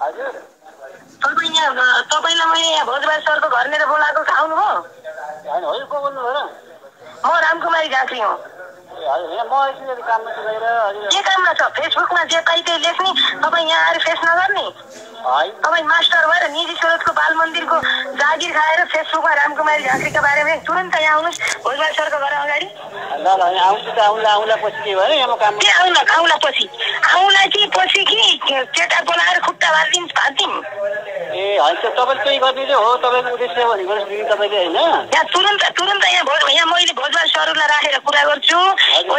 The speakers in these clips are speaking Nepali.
तपाईँ यहाँ तपाईँलाई मैले यहाँ भोजबाई सरको घरनिर बोलाएको थाहा हुनुभयो म रामकुमारी झाँक्री हो। के काममा छ? फेसबुकमा जे पाइ त्यही लेख्ने। तपाईँ यहाँ आएर फेस नगर्ने। तपाईँ मास्टर भएर निजी स्रोतको बाल मन्दिरको जागिर खाएर फेसबुकमा रामकुमारी झाँक्रीका बारेमा तुरन्त यहाँ आउनुहोस्। भोजबाज सरको घर अगाडि। के आउला आउला पछि आउला कि पछि कि? केटा बोलाएर खुट्टा भाँदिन् भाँदिन् ए होइन तपाईँले त्यही गर्ने चाहिँ हो। तपाईँको उद्देश्य भनेको तपाईँले होइन। यहाँ तुरन्त तुरन्त यहाँ यहाँ मैले भोजबाज सरलाई राखेर कुरा गर्छु।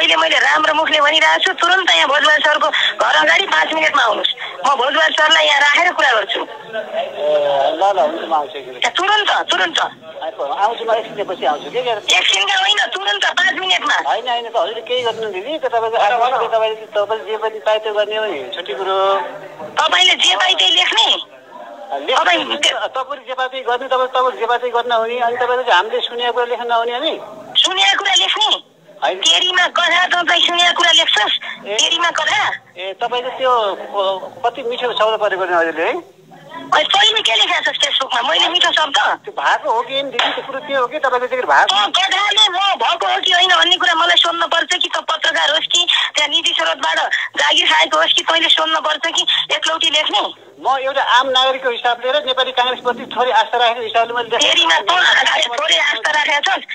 अहिले मैले राम्रो मुखले भनिरहेको छु तुरन्त यहाँ भोजबाज सरको घर अगाडि पाँच मिनटमा आउनुहोस्। म भोजबाज सरलाई यहाँ राखेर कुरा गर्छु। तुरन्त तुरन्त। आउँछु म एकछिन पछि आउँछु के के एकछिनका होइन तुरन्त पाँच मिनटमा। होइन होइन त हजुरले केही गर्नु दिदी तपाईँले तपाईँले जे पनि पाए त्यो गर्ने हो नि छुट्टी कुरो तपाईँले जे पाइ त्यही लेख्ने। तपाईँले जे पाए त्यही गर्ने तपाईँ तपाईँले जे पाए त्यही गर्न हुने अनि तपाईँले हामीले सुनेको कुरा लेख्न नहुने अनि सुनेको कुरा लेख्ने। तेरीमा कथा तपाईँ सुनेको कुरा लेख्छस् तेरीमा कथा ए तपाईँले त्यो कति मिठो शब्द परेको नि हजुरले है? अहिले तैँले के लेखेको छस् फेसबुकमा? मैले मिठो शब्द। त्यो भएको हो कि? दिदी त्यो कुरो त्यो हो कि? तपाईँको चाहिँ भएको कथाले म भएको हो कि होइन? भन्ने कुरा मलाई सोध्नु पर्छ कि त पत्रकार होस् कि त्यहाँ निजी स्रोतबाट जागिर खाएको होस् कि तैँले सोध्नु पर्छ कि एकलौटी लेख्ने? म एउटा आम नागरिकको हिसाबले र नेपाली काङ्ग्रेसप्रति थोरै आस्था राखेको हिसाबले मैले थोरै आस्था राखेका छस्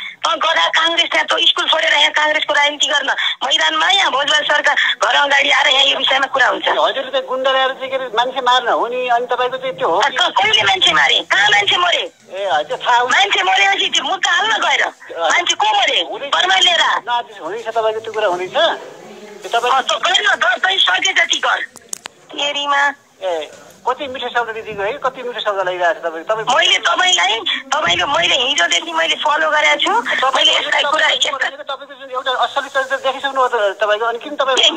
गधा काङ्ग्रेस त्यहाँ तँ स्कुल छोडेर यहाँ काङ्ग्रेसको राजनीति गर्न मैदानमा यहाँ भोजबाज सरकार घर अगाडि आएर यहाँ यो विषयमा कुरा हुन्छ। हजुरले चाहिँ गुन्डा ल्याएर चाहिँ के अरे मान्छे मार्न हो नि? अनि तपाईँको चाहिँ त्यो हो कहिले मान्छे मारे? कहाँ मान्छे मरे? ए हजुर त्यो थाहा मान्छे मरेपछि त्यो मुक्का हाल्न गएर। मान्छे को मरे? परमार लिएर। हुँदैछ तपाईँको त्यो कुरा त्यो अँ, तपाईँ सके जति गर तेरीमा ए। कति मिठो शब्द दिदीको है? कति मिठो शब्द लगाइरहेको छ तपाईँ? तपाईँ मैले तपाईँलाई तपाईँको मैले हिजोदेखि मैले फलो गरेको छु। मैले यसलाई कुरा तपाईँको जुन एउटा असली चरित्र देखिसक्नु हो त तपाईँको अनि किन तपाईँ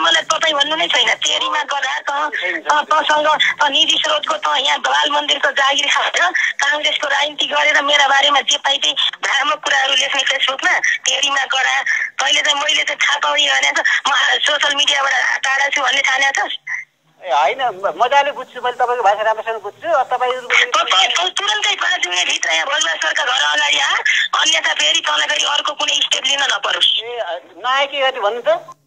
मलाई तपाईँ भन्नु नै छैन। तेरीमा तँ तँसँग निजी स्रोतको तँ यहाँ बाल मन्दिरको जागिर खाएर काङ्ग्रेसको राजनीति गरेर मेरा बारेमा जे पाइ त्यही भ्रामक कुराहरू लेख्ने फेसबुकमा तेरीमा गधा तैँले चाहिँ मैले चाहिँ थाहा पाउने भनेको म सोसियल मिडियाबाट टाढा छु भन्ने ठानेको छस् होइन मजाले बुझ्छु मैले तपाईँको भाषा राम्रोसँग बुझ्छु। अब तँ तँ तपाईँ तँ तुरन्तै पाँच मिनटभित्र यहाँ बलुवा सरका घर अगाडि आ। अन्यथा फेरि तँलाई फेरि अर्को कुनै स्टेप लिन नपरोस्। ए नआए के गरी भन्नु त।